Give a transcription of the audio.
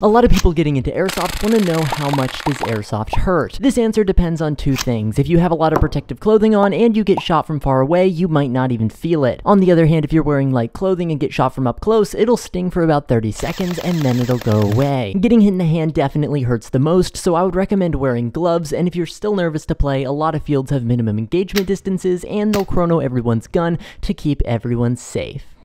A lot of people getting into airsoft want to know how much does airsoft hurt. This answer depends on two things. If you have a lot of protective clothing on and you get shot from far away, you might not even feel it. On the other hand, if you're wearing light clothing and get shot from up close, it'll sting for about 30 seconds and then it'll go away. Getting hit in the hand definitely hurts the most, so I would recommend wearing gloves, and if you're still nervous to play, a lot of fields have minimum engagement distances and they'll chrono everyone's gun to keep everyone safe.